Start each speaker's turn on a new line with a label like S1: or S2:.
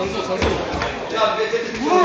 S1: 선수 선수. 너무 어려